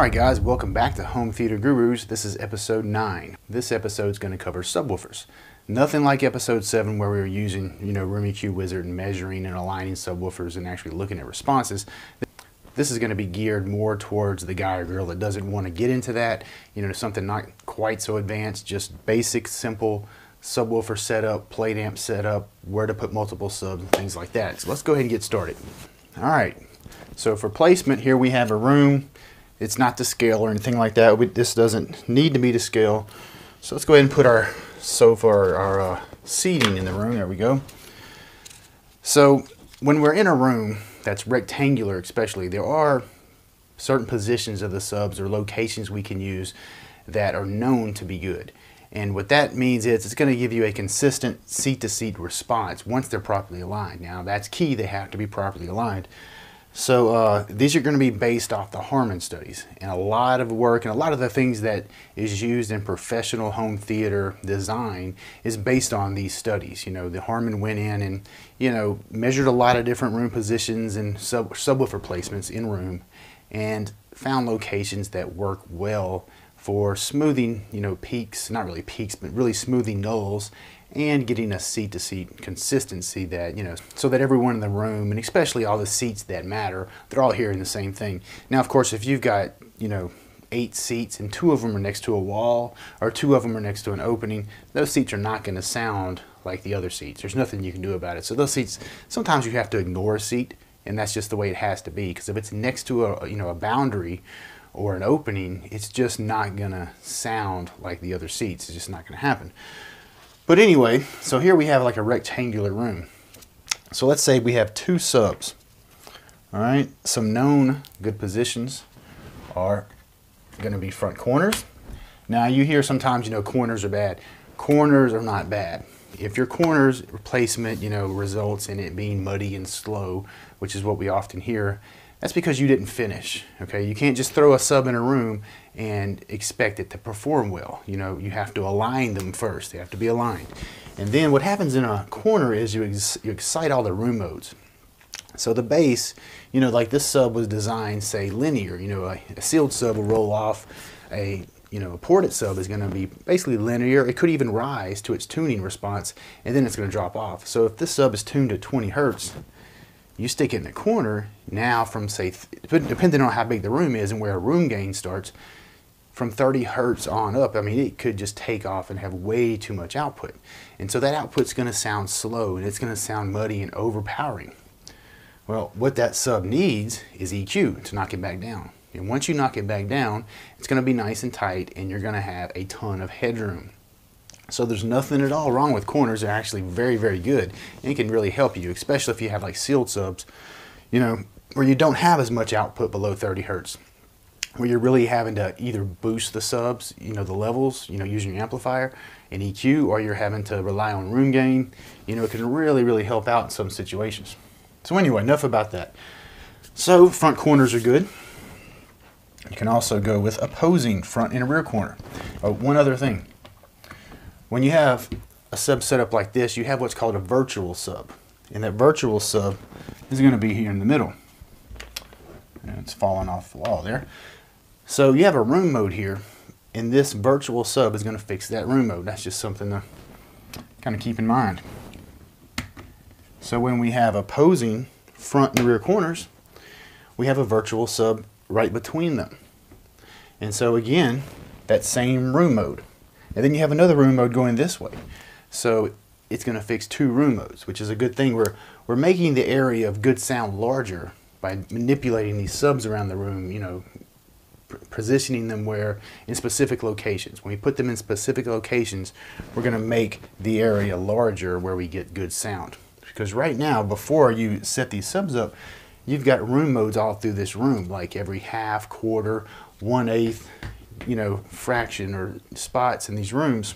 Alright guys, welcome back to Home Theater Gurus. This is episode 9. This episode is going to cover subwoofers. Nothing like episode 7 where we were using, you know, Room EQ Wizard and measuring and aligning subwoofers and actually looking at responses. This is going to be geared more towards the guy or girl that doesn't want to get into that, you know, something not quite so advanced, just basic, simple subwoofer setup, plate amp setup, where to put multiple subs and things like that. So let's go ahead and get started. Alright, so for placement here we have a room it's not to scale or anything like that. We, this doesn't need to be to scale. So let's go ahead and put our sofa or our uh, seating in the room. There we go. So when we're in a room that's rectangular especially, there are certain positions of the subs or locations we can use that are known to be good. And what that means is it's going to give you a consistent seat-to-seat -seat response once they're properly aligned. Now that's key, they have to be properly aligned. So uh, these are going to be based off the Harman studies and a lot of work and a lot of the things that is used in professional home theater design is based on these studies. You know, the Harman went in and, you know, measured a lot of different room positions and sub subwoofer placements in room and found locations that work well for smoothing, you know, peaks, not really peaks, but really smoothing nulls and getting a seat to seat consistency that, you know, so that everyone in the room, and especially all the seats that matter, they're all hearing the same thing. Now, of course, if you've got, you know, eight seats and two of them are next to a wall or two of them are next to an opening, those seats are not going to sound like the other seats. There's nothing you can do about it. So those seats, sometimes you have to ignore a seat and that's just the way it has to be because if it's next to a, you know, a boundary or an opening, it's just not going to sound like the other seats. It's just not going to happen. But anyway, so here we have like a rectangular room. So let's say we have two subs. All right, some known good positions are going to be front corners. Now you hear sometimes, you know, corners are bad. Corners are not bad. If your corners replacement, you know, results in it being muddy and slow, which is what we often hear, that's because you didn't finish. Okay, you can't just throw a sub in a room and expect it to perform well. You know, you have to align them first. They have to be aligned. And then what happens in a corner is you, you excite all the room modes. So the bass, you know, like this sub was designed, say, linear. You know, a, a sealed sub will roll off. A you know, a ported sub is going to be basically linear. It could even rise to its tuning response, and then it's going to drop off. So if this sub is tuned to 20 hertz, you stick it in the corner, now from say, depending on how big the room is and where a room gain starts, from 30 hertz on up, I mean, it could just take off and have way too much output. And so that output's gonna sound slow and it's gonna sound muddy and overpowering. Well, what that sub needs is EQ to knock it back down. And once you knock it back down, it's gonna be nice and tight and you're gonna have a ton of headroom. So there's nothing at all wrong with corners. They're actually very, very good and can really help you, especially if you have like sealed subs, you know, where you don't have as much output below 30 hertz, where you're really having to either boost the subs, you know, the levels, you know, using your amplifier and EQ, or you're having to rely on room gain. You know, it can really, really help out in some situations. So anyway, enough about that. So front corners are good. You can also go with opposing front and rear corner. Oh, one other thing. When you have a sub setup like this, you have what's called a virtual sub. And that virtual sub is going to be here in the middle. And it's falling off the wall there. So you have a room mode here, and this virtual sub is going to fix that room mode. That's just something to kind of keep in mind. So when we have opposing front and rear corners, we have a virtual sub right between them. And so again, that same room mode. And then you have another room mode going this way. So it's going to fix two room modes, which is a good thing. We're, we're making the area of good sound larger by manipulating these subs around the room, you know, positioning them where in specific locations. When we put them in specific locations, we're going to make the area larger where we get good sound. Because right now, before you set these subs up, you've got room modes all through this room, like every half, quarter, one-eighth, you know, fraction or spots in these rooms,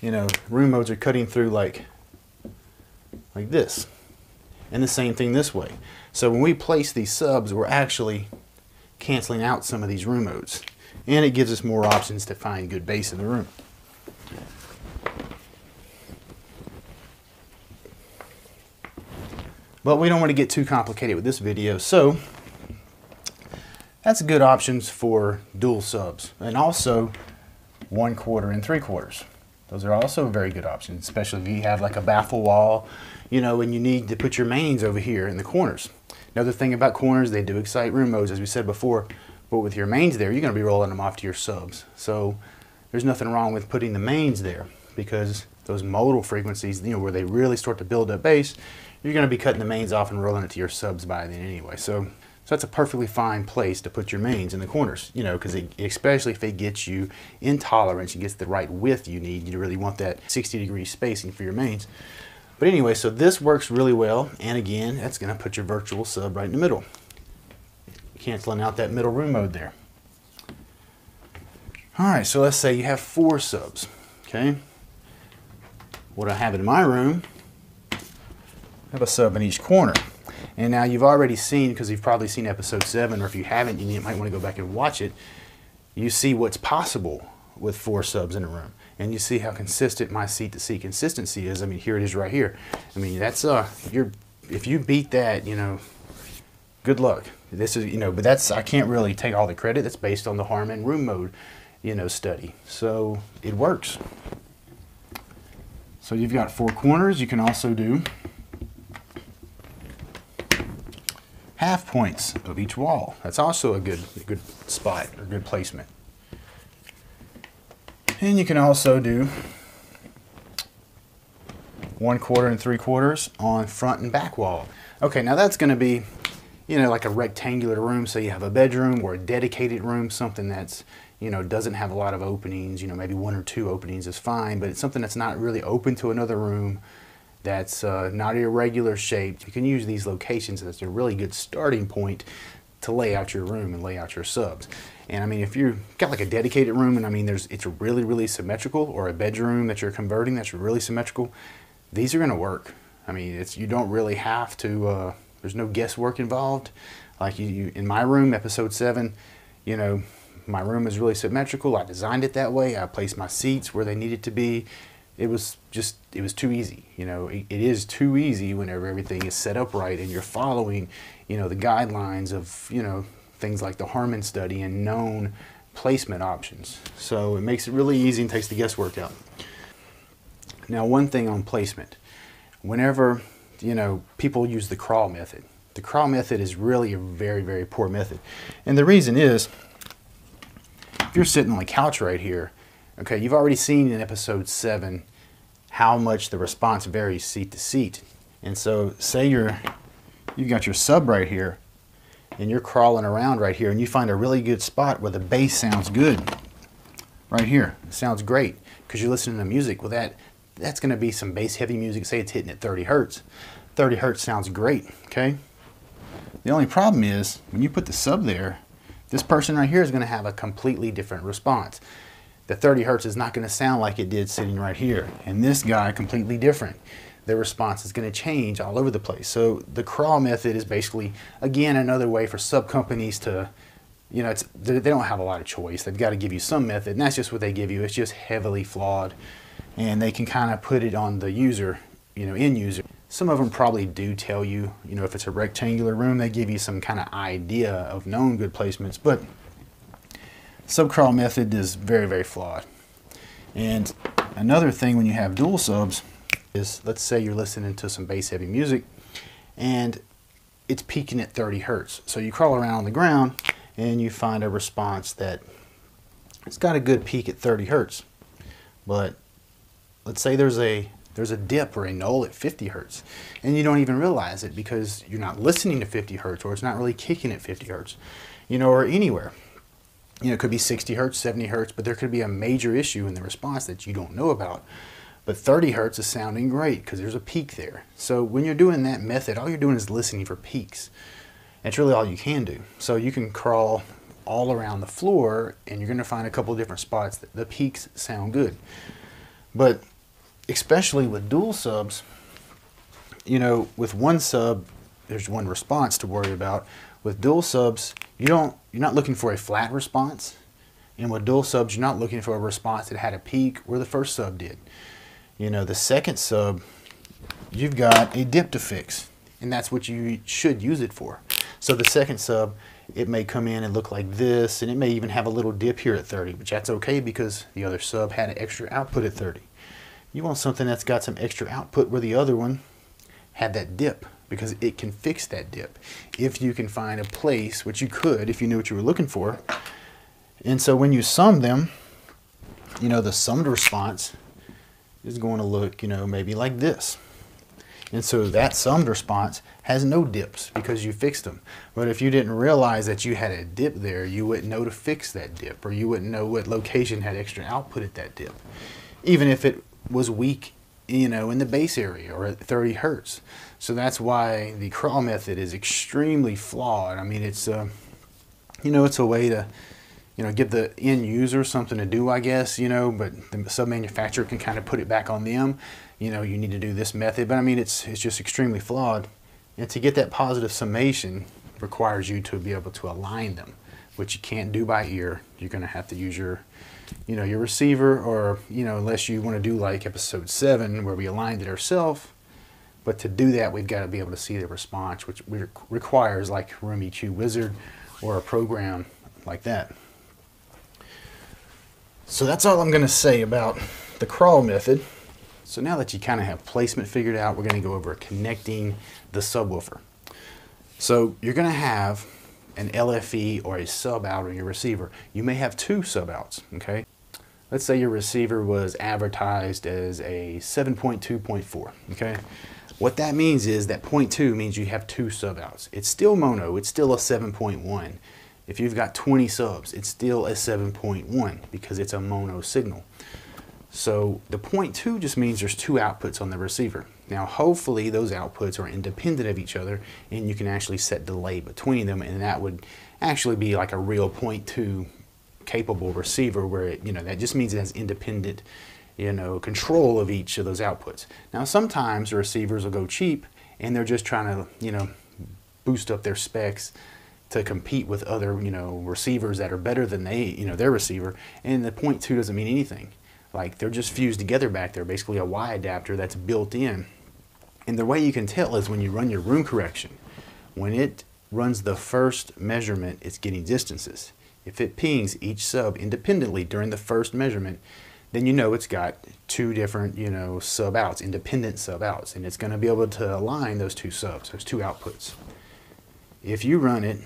you know, room modes are cutting through like, like this. And the same thing this way. So when we place these subs, we're actually canceling out some of these room modes. And it gives us more options to find good bass in the room. But we don't want to get too complicated with this video, so that's good options for dual subs. And also one quarter and three quarters. Those are also very good options, especially if you have like a baffle wall, you know, and you need to put your mains over here in the corners. Another thing about corners, they do excite room modes, as we said before, but with your mains there, you're going to be rolling them off to your subs. So there's nothing wrong with putting the mains there because those modal frequencies, you know, where they really start to build up bass, you're going to be cutting the mains off and rolling it to your subs by then anyway. So so that's a perfectly fine place to put your mains in the corners, you know, because especially if it gets you in tolerance, it gets the right width you need. You really want that 60 degree spacing for your mains. But anyway, so this works really well. And again, that's going to put your virtual sub right in the middle. Canceling out that middle room mode there. All right, so let's say you have four subs, okay? What I have in my room, I have a sub in each corner. And now you've already seen, because you've probably seen episode 7, or if you haven't, you might want to go back and watch it. You see what's possible with four subs in a room. And you see how consistent my seat to seat consistency is. I mean, here it is right here. I mean, that's, uh, you're, if you beat that, you know, good luck. This is, you know, but that's, I can't really take all the credit. That's based on the Harman room mode, you know, study. So it works. So you've got four corners. You can also do half points of each wall. That's also a good, a good spot or good placement. And you can also do one quarter and three quarters on front and back wall. Okay, now that's going to be, you know, like a rectangular room. So you have a bedroom or a dedicated room, something that's, you know, doesn't have a lot of openings. You know, maybe one or two openings is fine, but it's something that's not really open to another room that's uh, not irregular shaped. You can use these locations as a really good starting point to lay out your room and lay out your subs. And I mean, if you've got like a dedicated room and I mean, there's it's really, really symmetrical or a bedroom that you're converting that's really symmetrical, these are to work. I mean, it's you don't really have to, uh, there's no guesswork involved. Like you, you, in my room, episode seven, you know, my room is really symmetrical. I designed it that way. I placed my seats where they needed to be it was just it was too easy you know? It, it is too easy whenever everything is set up right and you're following you know the guidelines of you know things like the Harman study and known placement options. So it makes it really easy and takes the guesswork out. Now one thing on placement. Whenever you know people use the crawl method. The crawl method is really a very very poor method. And the reason is if you're sitting on the couch right here Okay, you've already seen in episode 7 how much the response varies seat to seat. And so say you're, you've got your sub right here and you're crawling around right here and you find a really good spot where the bass sounds good. Right here, it sounds great because you're listening to music. Well, that that's going to be some bass heavy music. Say it's hitting at 30 hertz. 30 hertz sounds great, okay? The only problem is when you put the sub there, this person right here is going to have a completely different response the 30 hertz is not going to sound like it did sitting right here. And this guy, completely different. The response is going to change all over the place. So the crawl method is basically, again, another way for sub companies to, you know, it's, they don't have a lot of choice. They've got to give you some method, and that's just what they give you. It's just heavily flawed. And they can kind of put it on the user, you know, end user. Some of them probably do tell you, you know, if it's a rectangular room, they give you some kind of idea of known good placements. But subcrawl method is very, very flawed. And another thing when you have dual subs is, let's say you're listening to some bass heavy music and it's peaking at 30 hertz. So you crawl around on the ground and you find a response that it's got a good peak at 30 hertz. But let's say there's a there's a dip or a null at 50 hertz and you don't even realize it because you're not listening to 50 hertz or it's not really kicking at 50 hertz you know or anywhere you know, it could be 60 hertz, 70 hertz, but there could be a major issue in the response that you don't know about. But 30 hertz is sounding great because there's a peak there. So when you're doing that method, all you're doing is listening for peaks. That's really all you can do. So you can crawl all around the floor and you're going to find a couple different spots that the peaks sound good. But especially with dual subs, you know, with one sub, there's one response to worry about. With dual subs, you don't you're not looking for a flat response. And with dual subs, you're not looking for a response that had a peak where the first sub did. You know, the second sub, you've got a dip to fix, and that's what you should use it for. So the second sub it may come in and look like this, and it may even have a little dip here at 30, which that's okay because the other sub had an extra output at 30. You want something that's got some extra output where the other one had that dip because it can fix that dip if you can find a place, which you could if you knew what you were looking for. And so when you sum them, you know, the summed response is going to look, you know, maybe like this. And so that summed response has no dips because you fixed them. But if you didn't realize that you had a dip there, you wouldn't know to fix that dip or you wouldn't know what location had extra output at that dip. Even if it was weak, you know, in the bass area or at 30 hertz. So that's why the crawl method is extremely flawed. I mean, it's, uh, you know, it's a way to, you know, give the end user something to do, I guess, you know, but the sub manufacturer can kind of put it back on them. You know, you need to do this method, but I mean, it's, it's just extremely flawed. And to get that positive summation requires you to be able to align them, which you can't do by ear. You're going to have to use your, you know, your receiver or, you know, unless you want to do like episode seven where we aligned it ourselves. But to do that, we've got to be able to see the response, which requires like Room EQ Wizard or a program like that. So that's all I'm going to say about the crawl method. So now that you kind of have placement figured out, we're going to go over connecting the subwoofer. So you're going to have an LFE or a sub out on your receiver. You may have two sub outs, okay? Let's say your receiver was advertised as a 7.2.4, okay? What that means is that 0.2 means you have two sub outs. It's still mono, it's still a 7.1. If you've got 20 subs, it's still a 7.1 because it's a mono signal. So the 0.2 just means there's two outputs on the receiver. Now hopefully those outputs are independent of each other and you can actually set delay between them and that would actually be like a real 0.2 capable receiver where it, you know, that just means it has independent you know, control of each of those outputs. Now sometimes the receivers will go cheap and they're just trying to, you know, boost up their specs to compete with other, you know, receivers that are better than they, you know, their receiver. And the point two doesn't mean anything. Like they're just fused together back there, basically a Y adapter that's built in. And the way you can tell is when you run your room correction. When it runs the first measurement, it's getting distances. If it pings each sub independently during the first measurement, then you know it's got two different, you know, sub outs, independent sub outs, and it's going to be able to align those two subs, those two outputs. If you run it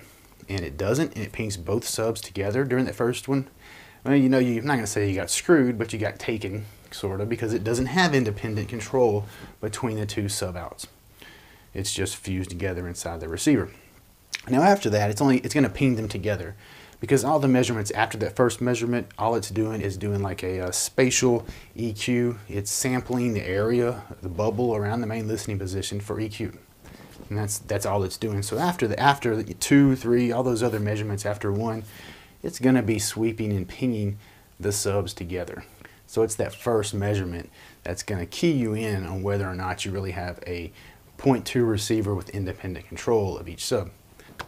and it doesn't, and it pings both subs together during the first one, well, you know, you're not going to say you got screwed, but you got taken, sort of, because it doesn't have independent control between the two sub outs. It's just fused together inside the receiver. Now after that, it's only it's going to ping them together because all the measurements after that first measurement, all it's doing is doing like a, a, spatial EQ. It's sampling the area, the bubble around the main listening position for EQ. And that's that's all it's doing. So after the after the two, three, all those other measurements after one, it's going to be sweeping and pinging the subs together. So it's that first measurement that's going to key you in on whether or not you really have a 0.2 receiver with independent control of each sub.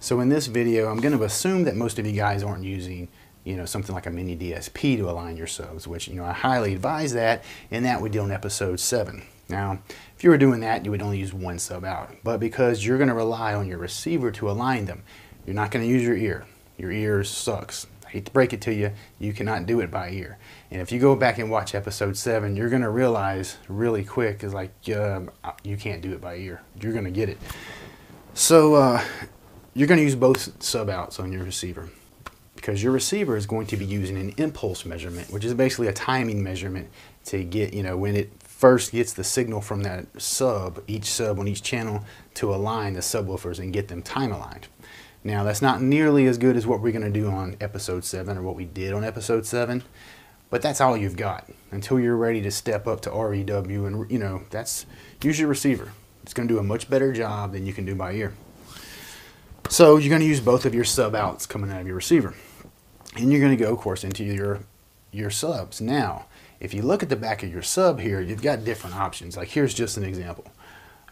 So in this video, I'm going to assume that most of you guys aren't using you know, something like a mini DSP to align your subs, which, you know, I highly advise that, and that we did on episode 7. Now, if you were doing that, you would only use one sub out, but because you're going to rely on your receiver to align them, you're not going to use your ear. Your ear sucks. I hate to break it to you, you cannot do it by ear. And if you go back and watch episode 7, you're going to realize really quick is like, uh, you can't do it by ear. You're going to get it. So, uh, you're going to use both sub outs on your receiver because your receiver is going to be using an impulse measurement, which is basically a timing measurement to get, you know, when it first gets the signal from that sub, each sub on each channel, to align the subwoofers and get them time aligned. Now, that's not nearly as good as what we're going to do on episode 7 or what we did on episode 7, but that's all you've got until you're ready to step up to REW and, you know, that's use your receiver. It's going to do a much better job than you can do by ear. So you're going to use both of your sub outs coming out of your receiver. And you're going to go, of course, into your, your subs. Now, if you look at the back of your sub here, you've got different options. Like here's just an example.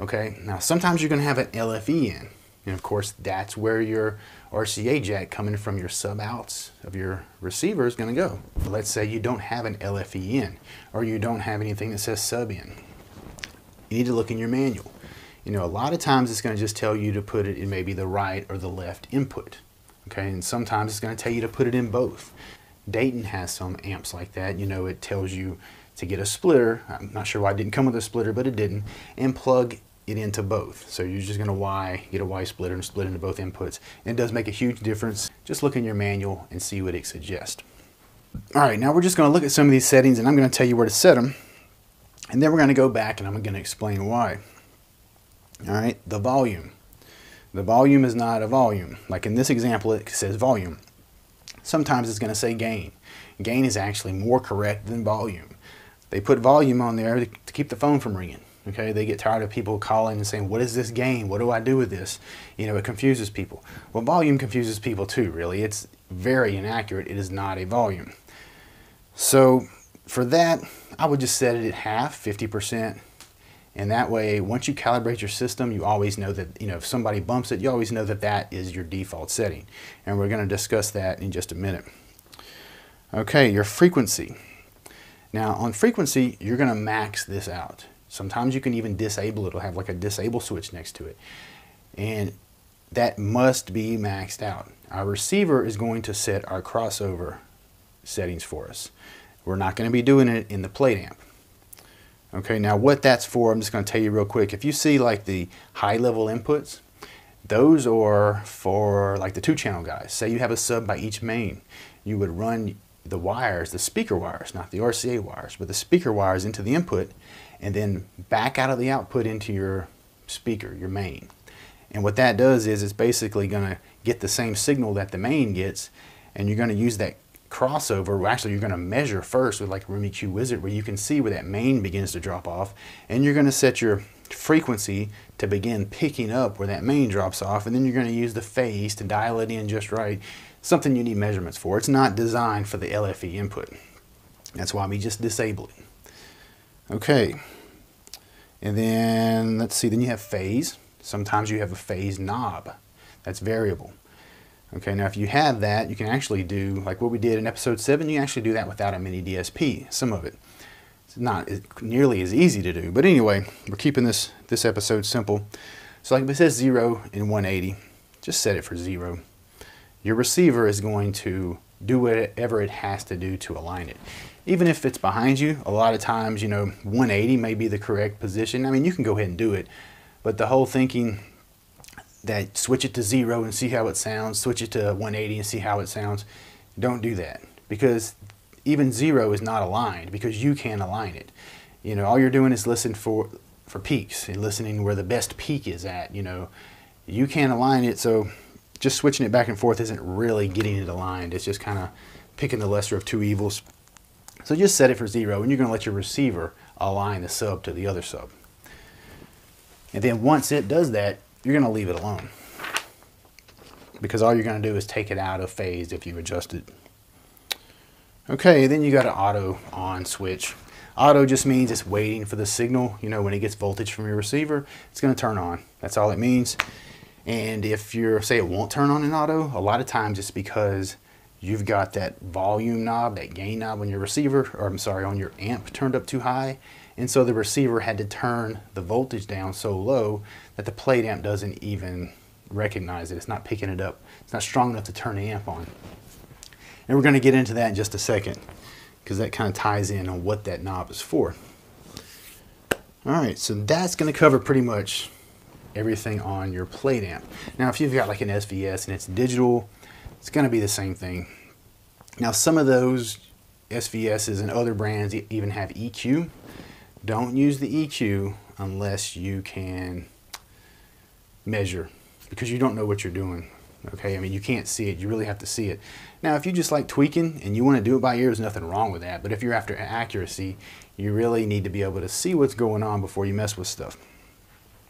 Okay, now sometimes you're going to have an LFE in. And of course, that's where your RCA jack coming from your sub outs of your receiver is going to go. Let's say you don't have an LFE in, or you don't have anything that says sub in. You need to look in your manual. You know, a lot of times it's going to just tell you to put it in maybe the right or the left input. Okay, and sometimes it's going to tell you to put it in both. Dayton has some amps like that. You know, it tells you to get a splitter. I'm not sure why it didn't come with a splitter, but it didn't. And plug it into both. So you're just going to Y, get a Y splitter and split into both inputs. And it does make a huge difference. Just look in your manual and see what it suggests. All right, now we're just going to look at some of these settings and I'm going to tell you where to set them. And then we're going to go back and I'm going to explain why. All right, the volume. The volume is not a volume. Like in this example, it says volume. Sometimes it's going to say gain. Gain is actually more correct than volume. They put volume on there to keep the phone from ringing. Okay, they get tired of people calling and saying, "What is this gain? What do I do with this?" You know, it confuses people. Well, volume confuses people too. Really, it's very inaccurate. It is not a volume. So for that, I would just set it at half, 50%. And that way, once you calibrate your system, you always know that, you know, if somebody bumps it, you always know that that is your default setting. And we're going to discuss that in just a minute. Okay, your frequency. Now, on frequency, you're going to max this out. Sometimes you can even disable it. It'll have like a disable switch next to it. And that must be maxed out. Our receiver is going to set our crossover settings for us. We're not going to be doing it in the plate amp. Okay, now what that's for, I'm just going to tell you real quick. If you see like the high level inputs, those are for like the two channel guys. Say you have a sub by each main. You would run the wires, the speaker wires, not the RCA wires, but the speaker wires into the input and then back out of the output into your speaker, your main. And what that does is it's basically going to get the same signal that the main gets and you're going to use that crossover, actually you're going to measure first with like Room EQ Wizard where you can see where that main begins to drop off and you're going to set your frequency to begin picking up where that main drops off and then you're going to use the phase to dial it in just right. Something you need measurements for. It's not designed for the LFE input. That's why we just disable it. Okay. And then let's see, then you have phase. Sometimes you have a phase knob that's variable. Okay, now if you have that, you can actually do, like what we did in episode 7, you actually do that without a mini DSP, some of it. It's not nearly as easy to do, but anyway, we're keeping this, this episode simple. So like if it says 0 in 180, just set it for 0. Your receiver is going to do whatever it has to do to align it. Even if it's behind you, a lot of times, you know, 180 may be the correct position. I mean, you can go ahead and do it, but the whole thinking that switch it to zero and see how it sounds, switch it to 180 and see how it sounds. Don't do that because even zero is not aligned because you can't align it. You know, all you're doing is listen for for peaks and listening where the best peak is at. You know, you can't align it, so just switching it back and forth isn't really getting it aligned. It's just kind of picking the lesser of two evils. So just set it for zero, and you're going to let your receiver align the sub to the other sub. And then once it does that, you're going to leave it alone. Because all you're going to do is take it out of phase if you adjust it. Okay, then you got an auto on switch. Auto just means it's waiting for the signal. You know, when it gets voltage from your receiver, it's going to turn on. That's all it means. And if you're, say it won't turn on in auto, a lot of times it's because you've got that volume knob, that gain knob on your receiver, or I'm sorry, on your amp turned up too high. And so the receiver had to turn the voltage down so low that the plate amp doesn't even recognize it. It's not picking it up. It's not strong enough to turn the amp on. And we're going to get into that in just a second because that kind of ties in on what that knob is for. All right, so that's going to cover pretty much everything on your plate amp. Now, if you've got like an SVS and it's digital, it's going to be the same thing. Now, some of those SVSs and other brands even have EQ. Don't use the EQ unless you can measure because you don't know what you're doing. Okay, I mean, you can't see it. You really have to see it. Now, if you just like tweaking and you want to do it by ear, there's nothing wrong with that. But if you're after accuracy, you really need to be able to see what's going on before you mess with stuff.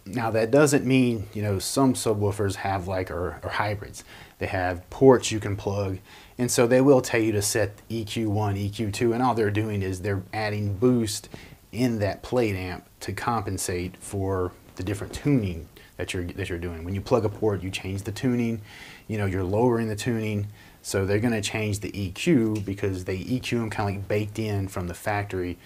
Now, that doesn't mean, you know, some subwoofers have like, or, or hybrids. They have ports you can plug. And so they will tell you to set EQ1, EQ2, and all they're doing is they're adding boost in that plate amp to compensate for the different tuning that you're that you're doing. When you plug a port, you change the tuning. You know, you're lowering the tuning. So they're going to change the EQ because they EQ them kind of like baked in from the factory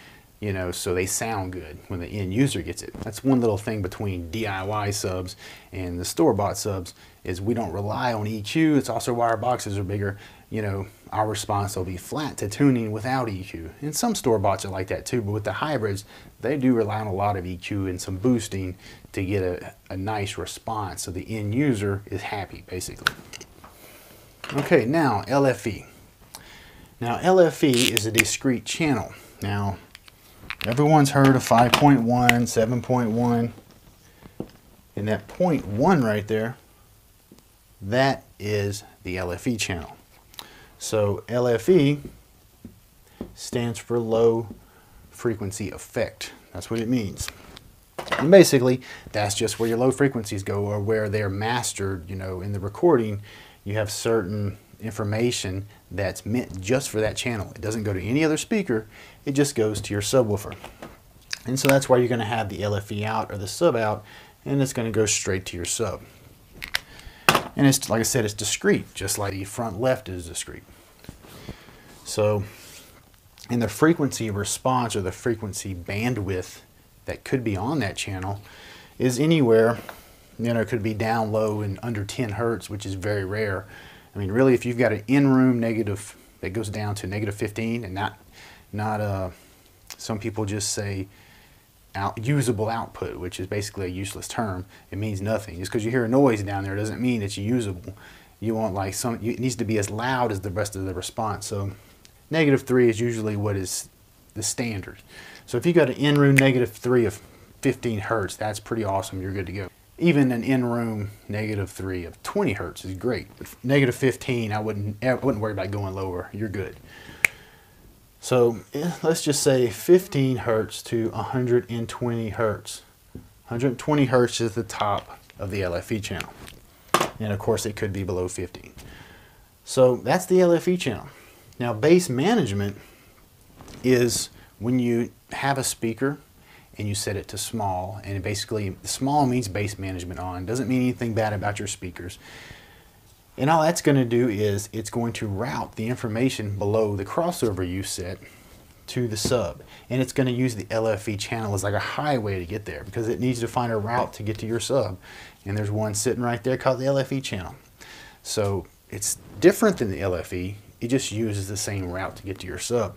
you know, so they sound good when the end user gets it. That's one little thing between DIY subs and the store-bought subs is we don't rely on EQ. It's also why our boxes are bigger. You know, our response will be flat to tuning without EQ. And some store-boughts are like that too, but with the hybrids, they do rely on a lot of EQ and some boosting to get a, a nice response so the end user is happy, basically. Okay, now LFE. Now LFE is a discrete channel. Now, Everyone's heard of 5.1, 7.1. And that point 0.1 right there, that is the LFE channel. So LFE stands for low frequency effect. That's what it means. And basically, that's just where your low frequencies go or where they're mastered, you know, in the recording, you have certain information that's meant just for that channel. It doesn't go to any other speaker, it just goes to your subwoofer. And so that's why you're going to have the LFE out or the sub out, and it's going to go straight to your sub. And it's like I said, it's discrete, just like the front left is discrete. So, and the frequency response or the frequency bandwidth that could be on that channel is anywhere, you know, it could be down low and under 10 hertz, which is very rare. I mean, really, if you've got an in-room negative that goes down to negative 15 and not, not uh, some people just say out, usable output, which is basically a useless term. It means nothing. Just because you hear a noise down there doesn't mean it's usable. You want like some, it needs to be as loud as the rest of the response. So negative three is usually what is the standard. So if you got an in-room negative three of 15 hertz, that's pretty awesome. You're good to go even an in-room negative 3 of 20 hertz is great. Negative 15, I wouldn't, I wouldn't worry about going lower. You're good. So eh, let's just say 15 hertz to 120 hertz. 120 hertz is the top of the LFE channel. And of course it could be below 15. So that's the LFE channel. Now bass management is when you have a speaker and you set it to small. And basically, small means bass management on. Doesn't mean anything bad about your speakers. And all that's going to do is it's going to route the information below the crossover you set to the sub. And it's going to use the LFE channel as like a highway to get there because it needs to find a route to get to your sub. And there's one sitting right there called the LFE channel. So it's different than the LFE. It just uses the same route to get to your sub.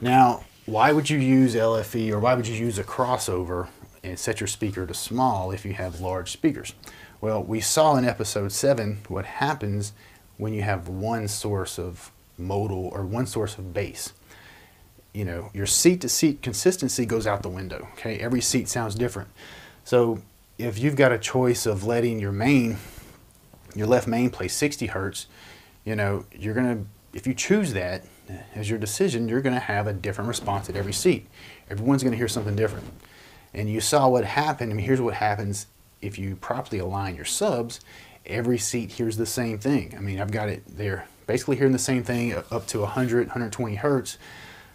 Now, why would you use LFE or why would you use a crossover and set your speaker to small if you have large speakers? Well, we saw in episode 7 what happens when you have one source of modal or one source of bass. You know, your seat to seat consistency goes out the window. Okay, every seat sounds different. So if you've got a choice of letting your main, your left main play 60 hertz, you know, you're gonna if you choose that, as your decision, you're going to have a different response at every seat. Everyone's going to hear something different. And you saw what happened. I mean, here's what happens if you properly align your subs. Every seat hears the same thing. I mean, I've got it there basically hearing the same thing up to 100, 120 hertz.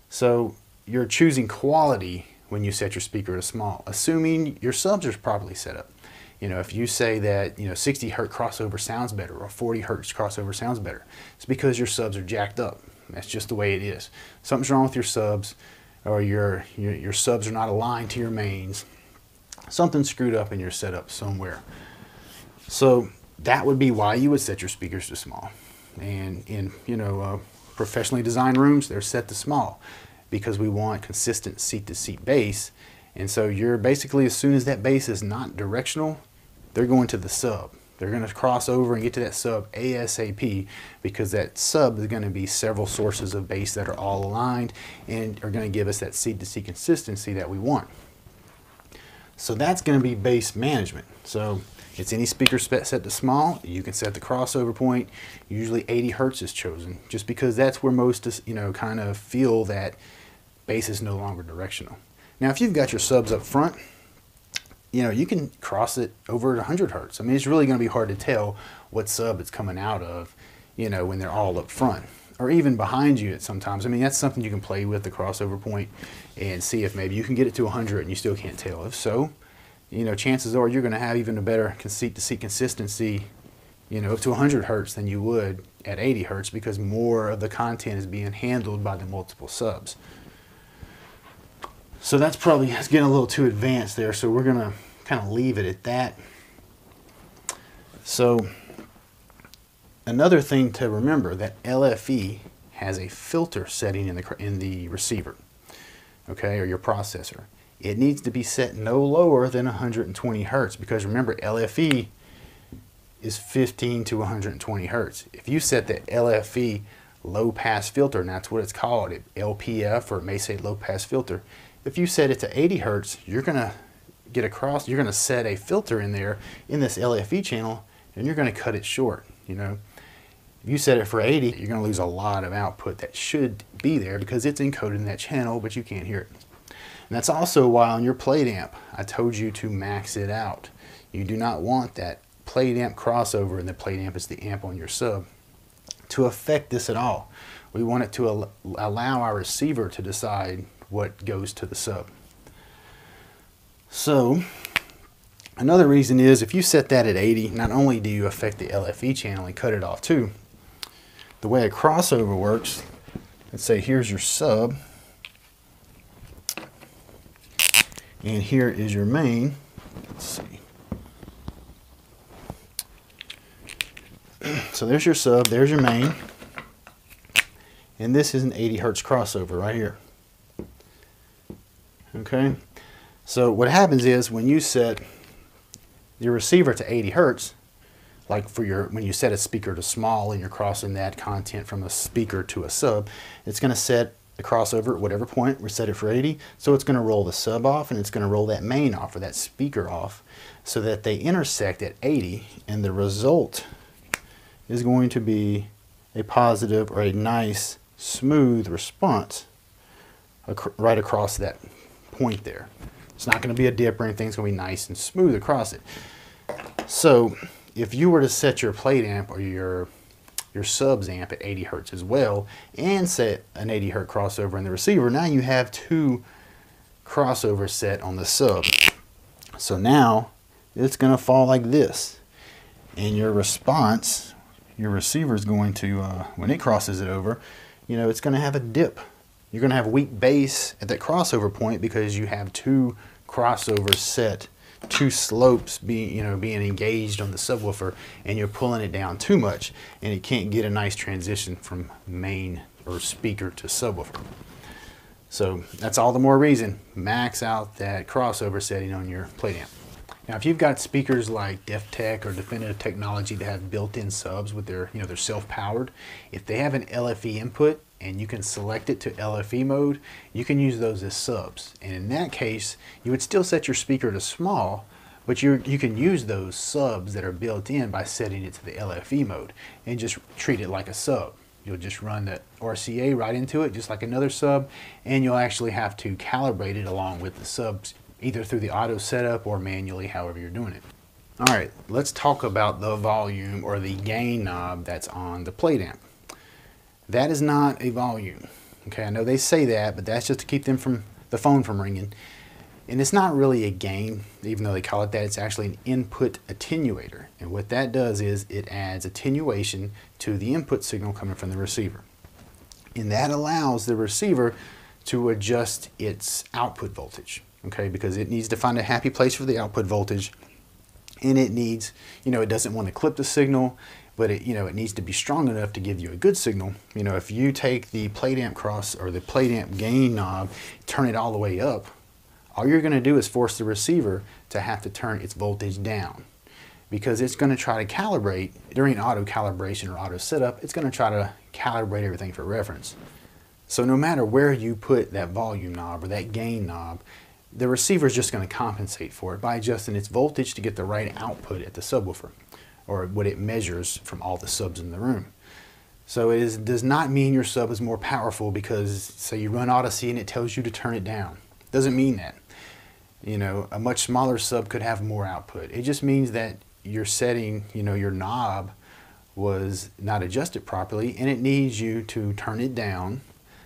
So you're choosing quality when you set your speaker to small, assuming your subs are properly set up. You know, if you say that, you know, 60 hertz crossover sounds better or 40 hertz crossover sounds better, it's because your subs are jacked up. That's just the way it is. Something's wrong with your subs, or your, your, your subs are not aligned to your mains. Something's screwed up in your setup somewhere. So that would be why you would set your speakers to small. And in you know uh, professionally designed rooms, they're set to small because we want consistent seat-to-seat bass. And so you're basically as soon as that bass is not directional, they're going to the sub. They're going to cross over and get to that sub ASAP because that sub is going to be several sources of bass that are all aligned and are going to give us that seed to seed consistency that we want. So that's going to be bass management. So it's any speaker set to small. You can set the crossover point. Usually 80 hertz is chosen just because that's where most you know kind of feel that bass is no longer directional. Now if you've got your subs up front, you know, you can cross it over at 100 hertz. I mean, it's really going to be hard to tell what sub it's coming out of, you know, when they're all up front or even behind you at sometimes. I mean, that's something you can play with the crossover point and see if maybe you can get it to 100 and you still can't tell. If so, you know, chances are you're going to have even a better seat to seat consistency, you know, up to 100 hertz than you would at 80 hertz because more of the content is being handled by the multiple subs. So that's probably it's getting a little too advanced there. So we're gonna kind of leave it at that. So another thing to remember that LFE has a filter setting in the in the receiver, okay, or your processor. It needs to be set no lower than 120 hertz because remember LFE is 15 to 120 hertz. If you set the LFE low pass filter, and that's what it's called, it LPF or it may say low pass filter. If you set it to 80 hertz, you're gonna get across, you're gonna set a filter in there in this LFE channel and you're gonna cut it short, you know. If you set it for 80, you're gonna lose a lot of output that should be there because it's encoded in that channel, but you can't hear it. And that's also why on your plate amp, I told you to max it out. You do not want that plate amp crossover and the plate amp is the amp on your sub to affect this at all. We want it to al allow our receiver to decide what goes to the sub. So another reason is if you set that at 80, not only do you affect the LFE channel and cut it off too, the way a crossover works, let's say here's your sub, and here is your main. Let's see. So there's your sub, there's your main, and this is an 80 hertz crossover right here. Okay, so what happens is when you set your receiver to 80 hertz, like for your when you set a speaker to small and you're crossing that content from a speaker to a sub, it's going to set the crossover at whatever point we set it for 80. So it's going to roll the sub off and it's going to roll that main off or that speaker off so that they intersect at 80 and the result is going to be a positive or a nice smooth response ac right across that point there. It's not going to be a dip or anything. It's going to be nice and smooth across it. So if you were to set your plate amp or your your subs amp at 80 hertz as well and set an 80 hertz crossover in the receiver, now you have two crossovers set on the sub. So now it's going to fall like this. And your response, your receiver is going to, uh, when it crosses it over, you know, it's going to have a dip. You're going to have weak bass at that crossover point because you have two crossovers set two slopes being you know being engaged on the subwoofer and you're pulling it down too much and it can't get a nice transition from main or speaker to subwoofer. So that's all the more reason max out that crossover setting on your plate amp. Now if you've got speakers like Deftech or Definitive Technology that have built-in subs with their you know they're self-powered, if they have an LFE input and you can select it to LFE mode, you can use those as subs. And in that case, you would still set your speaker to small, but you you can use those subs that are built in by setting it to the LFE mode and just treat it like a sub. You'll just run the RCA right into it, just like another sub, and you'll actually have to calibrate it along with the subs, either through the auto setup or manually, however you're doing it. All right, let's talk about the volume or the gain knob that's on the plate amp. That is not a volume. Okay, I know they say that, but that's just to keep them from the phone from ringing. And it's not really a gain, even though they call it that. It's actually an input attenuator. And what that does is it adds attenuation to the input signal coming from the receiver. And that allows the receiver to adjust its output voltage, okay, because it needs to find a happy place for the output voltage. And it needs, you know, it doesn't want to clip the signal but it, you know, it needs to be strong enough to give you a good signal. You know, if you take the plate amp cross or the plate amp gain knob, turn it all the way up, all you're going to do is force the receiver to have to turn its voltage down because it's going to try to calibrate during auto calibration or auto setup, it's going to try to calibrate everything for reference. So no matter where you put that volume knob or that gain knob, the receiver is just going to compensate for it by adjusting its voltage to get the right output at the subwoofer or what it measures from all the subs in the room. So it is, does not mean your sub is more powerful because say you run Audyssey and it tells you to turn it down. Doesn't mean that. You know, a much smaller sub could have more output. It just means that your setting, you know, your knob was not adjusted properly and it needs you to turn it down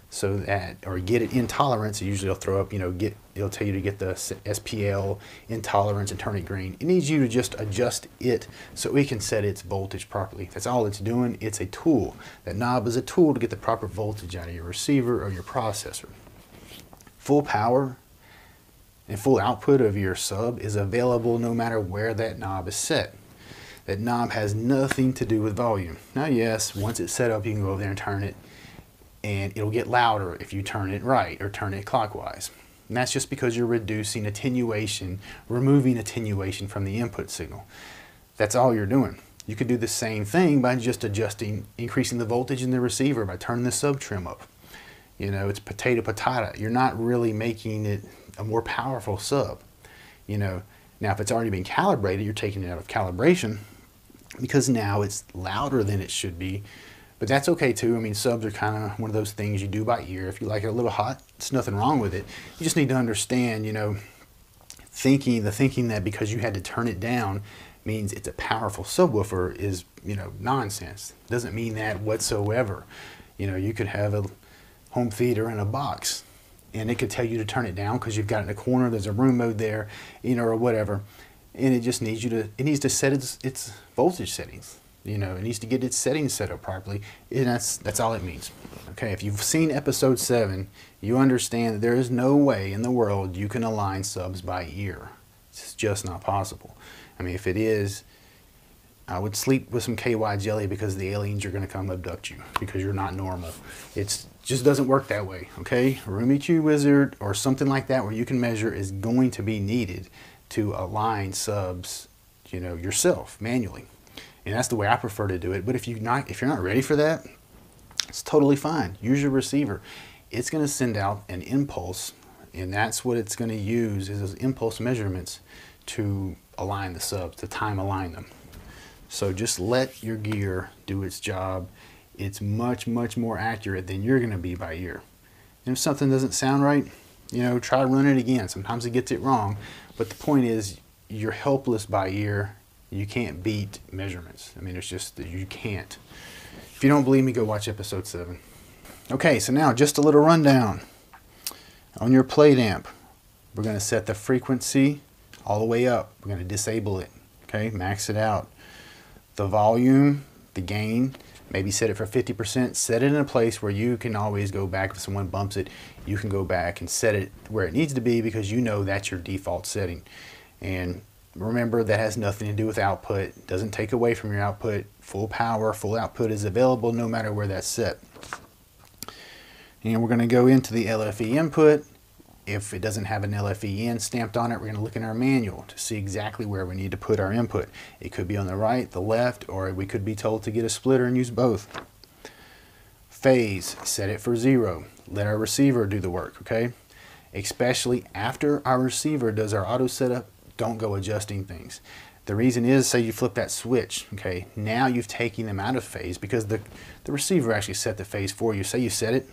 so that or get it intolerance usually it'll throw up you know get it'll tell you to get the SPL intolerance and turn it green it needs you to just adjust it so we can set its voltage properly that's all it's doing it's a tool that knob is a tool to get the proper voltage out of your receiver or your processor full power and full output of your sub is available no matter where that knob is set. That knob has nothing to do with volume. Now yes, once it's set up you can go over there and turn it and it'll get louder if you turn it right or turn it clockwise. And that's just because you're reducing attenuation, removing attenuation from the input signal. That's all you're doing. You could do the same thing by just adjusting, increasing the voltage in the receiver by turning the sub trim up. You know, it's potato patata. You're not really making it a more powerful sub. You know, now if it's already been calibrated, you're taking it out of calibration because now it's louder than it should be. But that's okay too. I mean, subs are kind of one of those things you do by ear. If you like it a little hot, it's nothing wrong with it. You just need to understand, you know, thinking, the thinking that because you had to turn it down means it's a powerful subwoofer is, you know, nonsense. Doesn't mean that whatsoever. You know, you could have a home theater in a box and it could tell you to turn it down because you've got it in a corner, there's a room mode there, you know, or whatever. And it just needs you to, it needs to set its, its voltage settings. You know, it needs to get its settings set up properly, and that's, that's all it means. Okay, if you've seen episode 7, you understand that there is no way in the world you can align subs by ear. It's just not possible. I mean, if it is, I would sleep with some KY jelly because the aliens are going to come abduct you because you're not normal. It just doesn't work that way, okay? Room EQ Wizard or something like that where you can measure is going to be needed to align subs, you know, yourself manually. And that's the way I prefer to do it. But if you not if you're not ready for that, it's totally fine. Use your receiver. It's going to send out an impulse, and that's what it's going to use is those impulse measurements to align the subs, to time align them. So just let your gear do its job. It's much, much more accurate than you're going to be by ear. And if something doesn't sound right, you know, try running it again. Sometimes it gets it wrong, but the point is you're helpless by ear. You can't beat measurements. I mean, it's just that you can't. If you don't believe me, go watch episode 7. Okay, so now just a little rundown. On your plate amp, we're going to set the frequency all the way up. We're going to disable it, okay, max it out the volume, the gain, maybe set it for 50%, set it in a place where you can always go back if someone bumps it, you can go back and set it where it needs to be because you know that's your default setting. And remember that has nothing to do with output, doesn't take away from your output, full power, full output is available no matter where that's set. And we're going to go into the LFE input if it doesn't have an LFE LFEN stamped on it, we're going to look in our manual to see exactly where we need to put our input. It could be on the right, the left, or we could be told to get a splitter and use both. Phase, set it for zero. Let our receiver do the work, okay? Especially after our receiver does our auto setup, don't go adjusting things. The reason is, say you flip that switch, okay, now you've taken them out of phase because the, the receiver actually set the phase for you. Say you set it,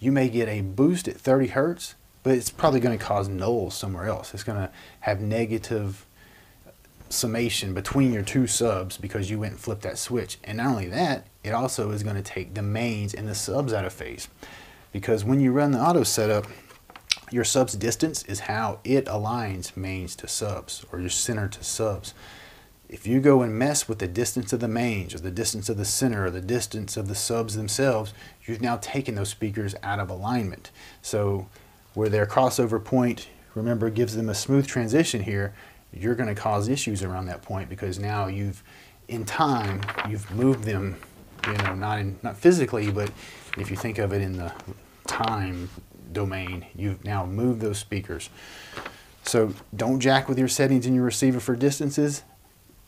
you may get a boost at 30 hertz, but it's probably going to cause nulls somewhere else. It's going to have negative summation between your two subs because you went and flipped that switch. And not only that, it also is going to take the mains and the subs out of phase. Because when you run the auto setup, your subs distance is how it aligns mains to subs or your center to subs. If you go and mess with the distance of the mains or the distance of the center or the distance of the subs themselves, you've now taken those speakers out of alignment. So where their crossover point, remember, gives them a smooth transition here, you're going to cause issues around that point because now you've, in time, you've moved them, you know, not in, not physically, but if you think of it in the time domain, you've now moved those speakers. So don't jack with your settings in your receiver for distances,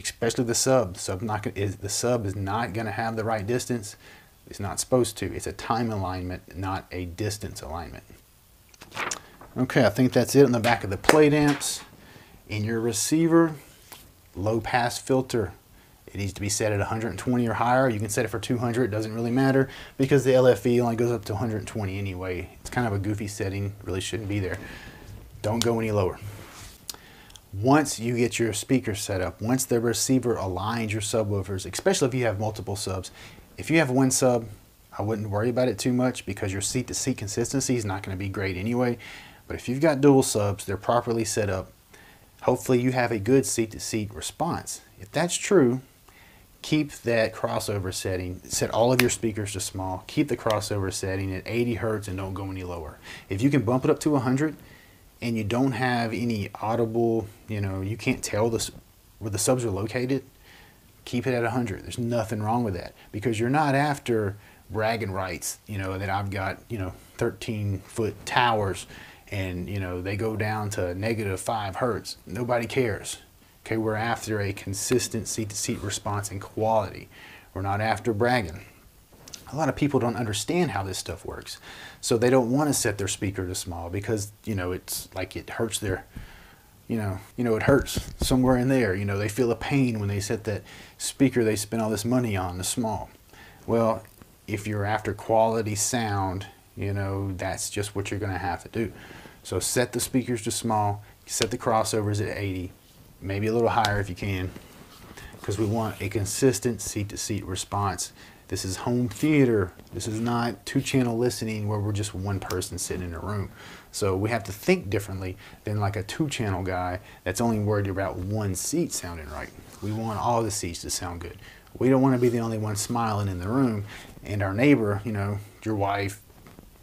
especially the sub. The sub, not is, the sub is not going to have the right distance. It's not supposed to. It's a time alignment, not a distance alignment. Okay, I think that's it on the back of the plate amps. In your receiver, low pass filter. It needs to be set at 120 or higher. You can set it for 200, it doesn't really matter because the LFE only goes up to 120 anyway. It's kind of a goofy setting, really shouldn't be there. Don't go any lower. Once you get your speaker set up, once the receiver aligns your subwoofers, especially if you have multiple subs, if you have one sub, I wouldn't worry about it too much because your seat to seat consistency is not going to be great anyway. But if you've got dual subs, they're properly set up, hopefully you have a good seat to seat response. If that's true, keep that crossover setting, set all of your speakers to small, keep the crossover setting at 80 hertz and don't go any lower. If you can bump it up to 100, and you don't have any audible, you know, you can't tell where the subs are located, keep it at 100. There's nothing wrong with that because you're not after bragging rights, you know, that I've got, you know, 13 foot towers and, you know, they go down to negative five hertz. Nobody cares. Okay, we're after a consistent seat to seat response and quality. We're not after bragging. A lot of people don't understand how this stuff works. So they don't want to set their speaker to small because, you know, it's like it hurts their you know, you know, it hurts somewhere in there. You know, they feel a pain when they set that speaker they spent all this money on the small. Well, if you're after quality sound, you know, that's just what you're going to have to do. So set the speakers to small, set the crossovers at 80, maybe a little higher if you can, because we want a consistent seat-to-seat -seat response. This is home theater. This is not two-channel listening where we're just one person sitting in a room. So we have to think differently than like a two-channel guy that's only worried about one seat sounding right. We want all the seats to sound good. We don't want to be the only one smiling in the room and our neighbor, you know, your wife,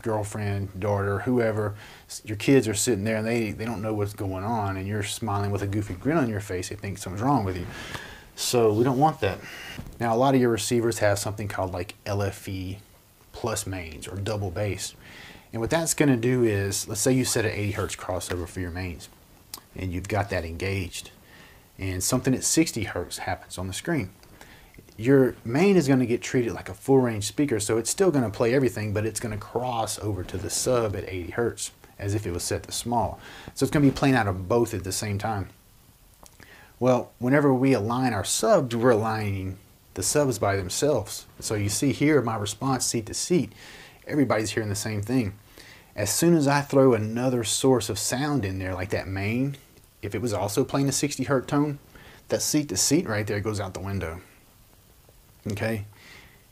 girlfriend, daughter, whoever, your kids are sitting there and they, they don't know what's going on and you're smiling with a goofy grin on your face. They think something's wrong with you. So we don't want that. Now, a lot of your receivers have something called like LFE plus mains or double bass. And what that's going to do is, let's say you set an 80 hertz crossover for your mains and you've got that engaged and something at 60 hertz happens on the screen. Your main is going to get treated like a full range speaker, so it's still going to play everything, but it's going to cross over to the sub at 80 hertz as if it was set to small. So it's going to be playing out of both at the same time. Well, whenever we align our subs, we're aligning the subs by themselves. So you see here my response seat to seat everybody's hearing the same thing. As soon as I throw another source of sound in there, like that main, if it was also playing a 60 hertz tone, that seat to seat right there goes out the window. Okay?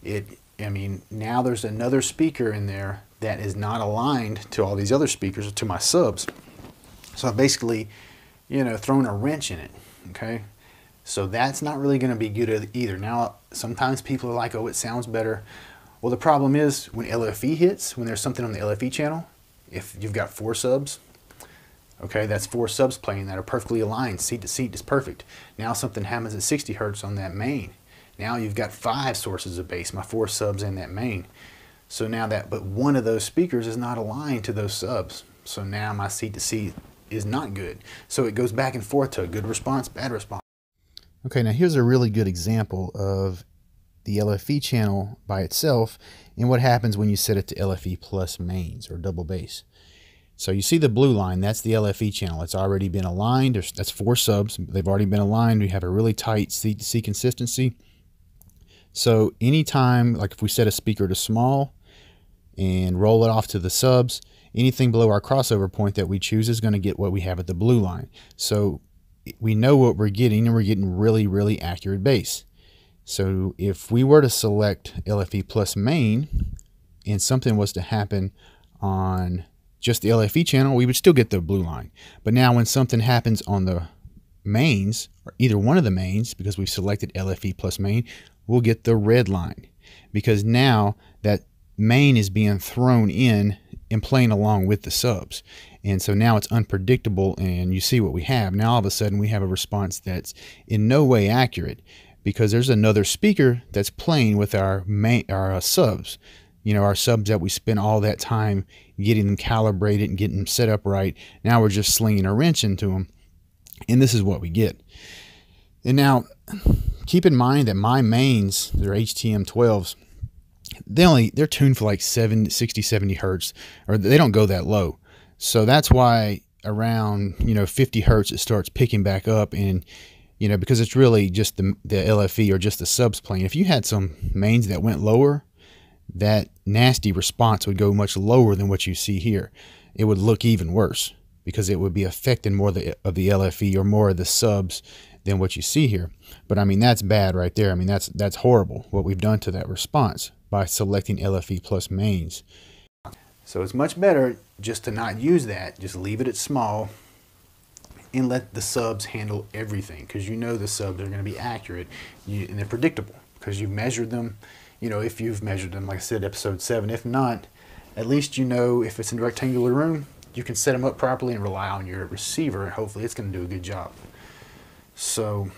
It, I mean, now there's another speaker in there that is not aligned to all these other speakers, to my subs. So I basically, you know, thrown a wrench in it. Okay? So that's not really going to be good either. Now, sometimes people are like, oh, it sounds better. Well, the problem is when LFE hits, when there's something on the LFE channel, if you've got four subs, okay, that's four subs playing that are perfectly aligned, seat to seat is perfect. Now something happens at 60 hertz on that main. Now you've got five sources of bass, my four subs and that main. So now that, but one of those speakers is not aligned to those subs. So now my seat to seat is not good. So it goes back and forth to a good response, bad response. Okay, now here's a really good example of the LFE channel by itself and what happens when you set it to LFE plus mains or double bass. So you see the blue line, that's the LFE channel. It's already been aligned. There's, that's four subs. They've already been aligned. We have a really tight C to C consistency. So anytime, like if we set a speaker to small and roll it off to the subs, anything below our crossover point that we choose is going to get what we have at the blue line. So we know what we're getting and we're getting really, really accurate bass. So if we were to select LFE plus main and something was to happen on just the LFE channel, we would still get the blue line. But now when something happens on the mains, or either one of the mains, because we've selected LFE plus main, we'll get the red line. Because now that main is being thrown in and playing along with the subs. And so now it's unpredictable and you see what we have. Now all of a sudden we have a response that's in no way accurate because there's another speaker that's playing with our main our uh, subs you know our subs that we spent all that time getting them calibrated and getting them set up right now we're just slinging a wrench into them and this is what we get and now keep in mind that my mains they're htm 12s they only they're tuned for like 7 60 70 hertz or they don't go that low so that's why around you know 50 hertz it starts picking back up and you know, because it's really just the, the LFE or just the subs playing. If you had some mains that went lower, that nasty response would go much lower than what you see here. It would look even worse because it would be affecting more the, of the LFE or more of the subs than what you see here. But I mean, that's bad right there. I mean, that's that's horrible what we've done to that response by selecting LFE plus mains. So it's much better just to not use that. Just leave it at small and let the subs handle everything because you know the subs are going to be accurate and they're predictable because you've measured them. You know, if you've measured them, like I said, episode seven. If not, at least you know if it's in a rectangular room, you can set them up properly and rely on your receiver. and Hopefully, it's going to do a good job. So,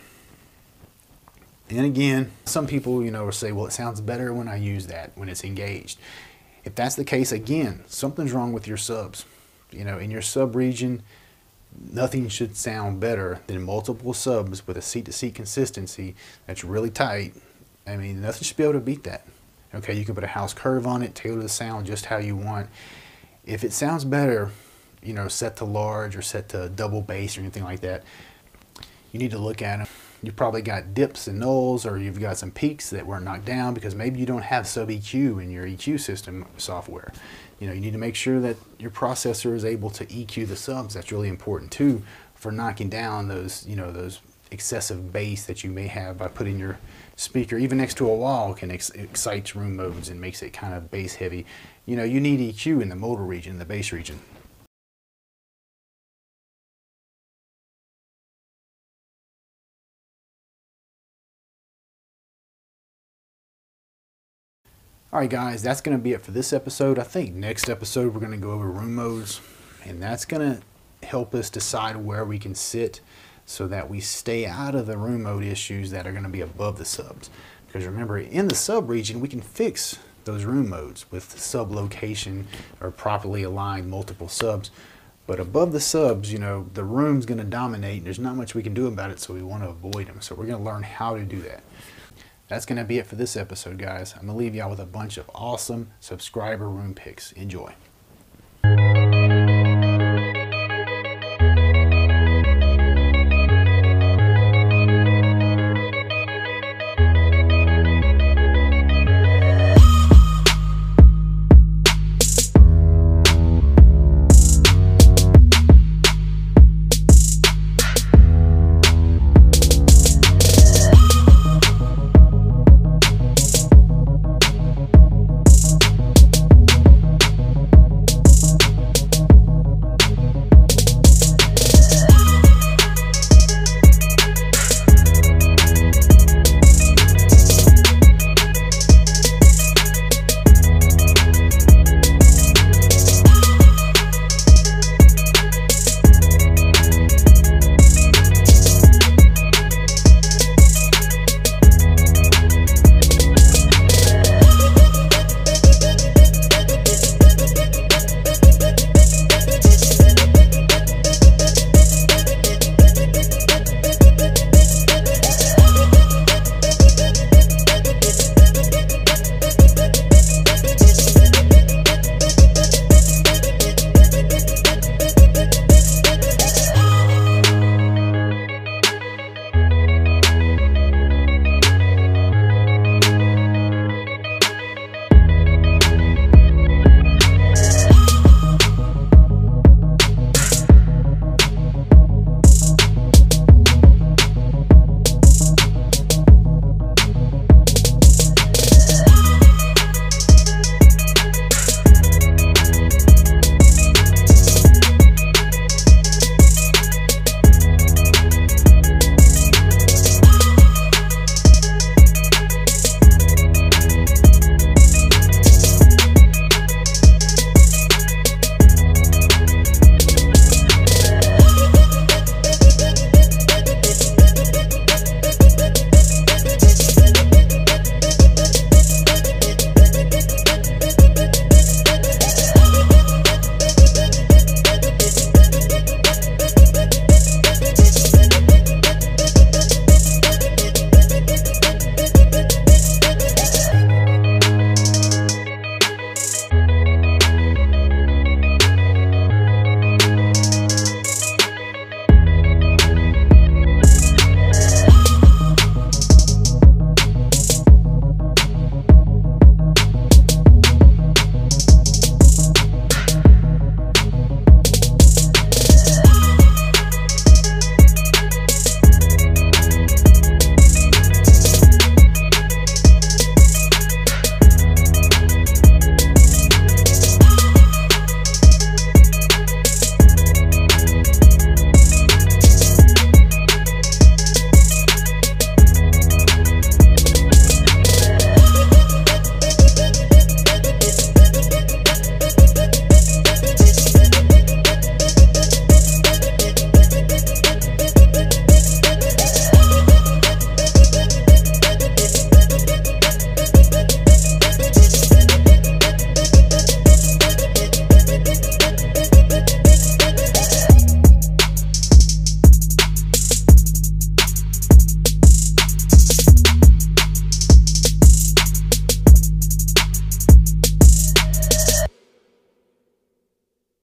and again, some people, you know, will say, well, it sounds better when I use that, when it's engaged. If that's the case, again, something's wrong with your subs. You know, in your sub region, nothing should sound better than multiple subs with a seat to seat consistency that's really tight. I mean, nothing should be able to beat that. Okay, you can put a house curve on it, tailor the sound just how you want. If it sounds better, you know, set to large or set to double bass or anything like that, you need to look at them. You've probably got dips and nulls, or you've got some peaks that were knocked down because maybe you don't have sub EQ in your EQ system software. You know, you need to make sure that your processor is able to EQ the subs. That's really important too for knocking down those, you know, those excessive bass that you may have by putting your speaker even next to a wall can ex- excite room modes and makes it kind of bass heavy. You know, you need EQ in the modal region, the bass region. Alright guys, that's going to be it for this episode. I think next episode we're going to go over room modes and that's going to help us decide where we can sit so that we stay out of the room mode issues that are going to be above the subs. Because remember, in the sub region, we can fix those room modes with sub location or properly aligned multiple subs. But above the subs, you know, the room's going to dominate. And there's not much we can do about it, so we want to avoid them. So we're going to learn how to do that. That's going to be it for this episode, guys. I'm going to leave y'all with a bunch of awesome subscriber room picks. Enjoy.